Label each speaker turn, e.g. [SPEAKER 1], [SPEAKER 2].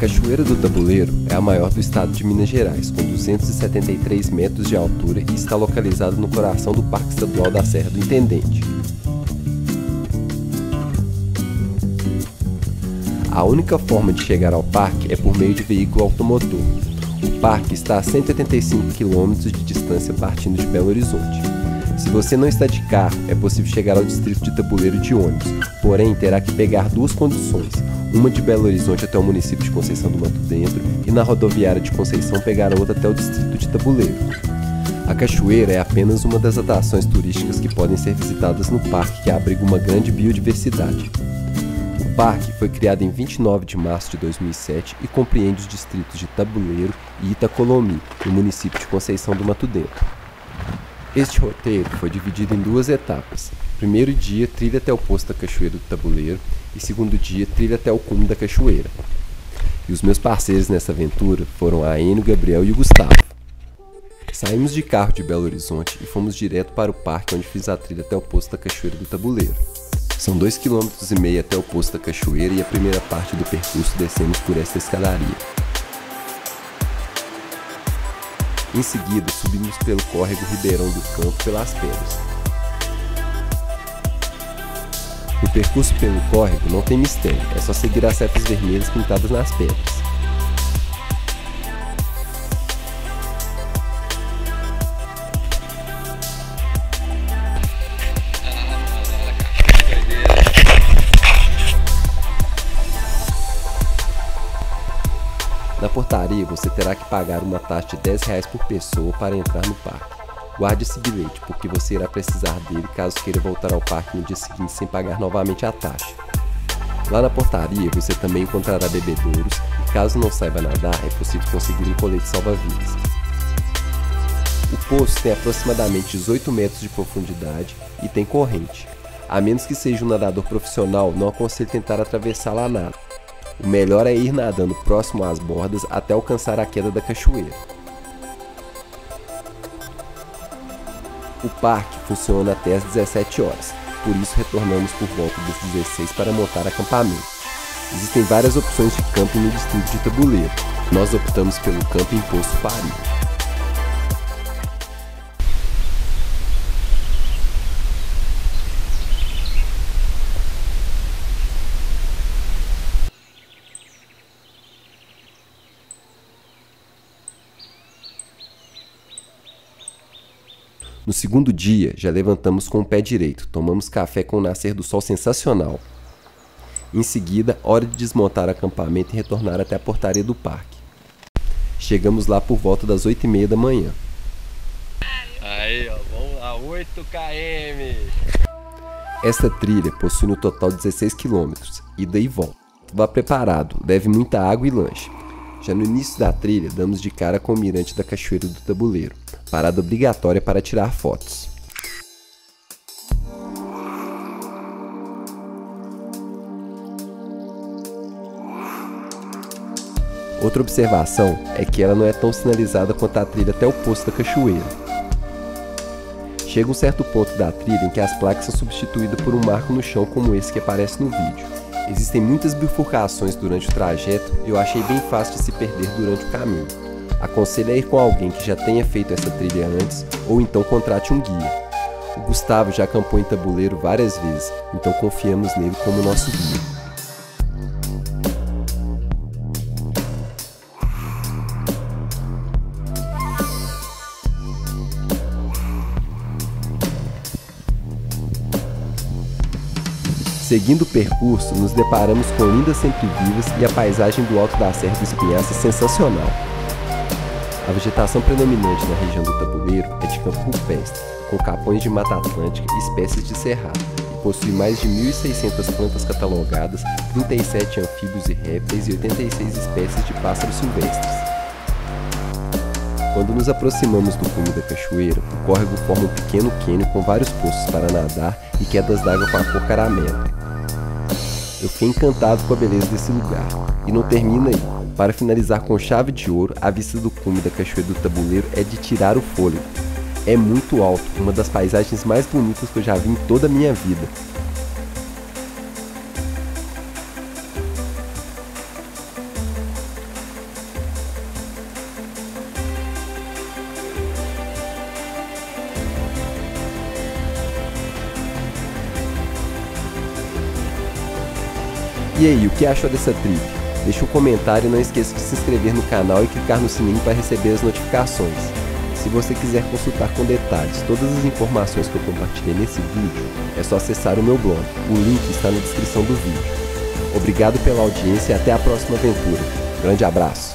[SPEAKER 1] Cachoeira do Tabuleiro é a maior do estado de Minas Gerais, com 273 metros de altura e está localizada no coração do Parque Estadual da Serra do Intendente. A única forma de chegar ao parque é por meio de veículo automotor. O parque está a 185 km de distância partindo de Belo Horizonte. Se você não está de carro, é possível chegar ao distrito de Tabuleiro de ônibus, porém terá que pegar duas condições: uma de Belo Horizonte até o município de Conceição do Mato Dentro e na rodoviária de Conceição pegar a outra até o distrito de Tabuleiro. A cachoeira é apenas uma das atrações turísticas que podem ser visitadas no parque que abriga uma grande biodiversidade. O parque foi criado em 29 de março de 2007 e compreende os distritos de Tabuleiro e Itacolomi, no município de Conceição do Mato Dentro. Este roteiro foi dividido em duas etapas. Primeiro dia, trilha até o posto da Cachoeira do Tabuleiro, e segundo dia, trilha até o cume da cachoeira. E os meus parceiros nessa aventura foram a Enio, Gabriel e o Gustavo. Saímos de carro de Belo Horizonte e fomos direto para o parque onde fiz a trilha até o posto da Cachoeira do Tabuleiro. São 2,5 km até o posto da cachoeira e a primeira parte do percurso descemos por esta escadaria. Em seguida, subimos pelo córrego Ribeirão do Campo pelas pedras. O percurso pelo córrego não tem mistério, é só seguir as setas vermelhas pintadas nas pedras. Na portaria, você terá que pagar uma taxa de 10 reais por pessoa para entrar no parque. Guarde esse bilhete, porque você irá precisar dele caso queira voltar ao parque no dia seguinte sem pagar novamente a taxa. Lá na portaria, você também encontrará bebedouros e caso não saiba nadar, é possível conseguir um colete salva-vidas. O poço tem aproximadamente 18 metros de profundidade e tem corrente. A menos que seja um nadador profissional, não aconselho tentar atravessá-la a nado. O melhor é ir nadando próximo às bordas até alcançar a queda da cachoeira. O parque funciona até às 17 horas, por isso retornamos por volta das 16 para montar acampamento. Existem várias opções de camping no distrito de Tabuleiro. Nós optamos pelo camping Poço Faria. No segundo dia, já levantamos com o pé direito, tomamos café com o nascer do sol sensacional. Em seguida, hora de desmontar o acampamento e retornar até a portaria do parque. Chegamos lá por volta das 8 e meia da manhã.
[SPEAKER 2] Aí, ó, vamos lá, 8 km.
[SPEAKER 1] Esta trilha possui no total 16 km, ida e volta. Vá preparado, leve muita água e lanche. Já no início da trilha, damos de cara com o mirante da Cachoeira do Tabuleiro, parada obrigatória para tirar fotos. Outra observação é que ela não é tão sinalizada quanto a trilha até o posto da cachoeira. Chega um certo ponto da trilha em que as placas são substituídas por um marco no chão como esse que aparece no vídeo. Existem muitas bifurcações durante o trajeto e eu achei bem fácil de se perder durante o caminho. Aconselho a ir com alguém que já tenha feito essa trilha antes ou então contrate um guia. O Gustavo já acampou em tabuleiro várias vezes, então confiamos nele como nosso guia. Seguindo o percurso, nos deparamos com lindas sempre-vivas e a paisagem do alto da Serra do Espinhaço é sensacional. A vegetação predominante na região do tabuleiro é de campo rupestre, com capões de mata atlântica e espécies de cerrado, e possui mais de 1.600 plantas catalogadas, 37 anfíbios e répteis e 86 espécies de pássaros silvestres. Quando nos aproximamos do cume da cachoeira, o córrego forma um pequeno cânion com vários poços para nadar e quedas d'água com a cor caramelo. Eu fiquei encantado com a beleza desse lugar. E não termina aí. Para finalizar com chave de ouro, a vista do cume da Cachoeira do Tabuleiro é de tirar o fôlego. É muito alto, uma das paisagens mais bonitas que eu já vi em toda a minha vida. E aí, o que achou dessa trilha? Deixe um comentário e não esqueça de se inscrever no canal e clicar no sininho para receber as notificações. Se você quiser consultar com detalhes todas as informações que eu compartilhei nesse vídeo, é só acessar o meu blog. O link está na descrição do vídeo. Obrigado pela audiência e até a próxima aventura. Grande abraço!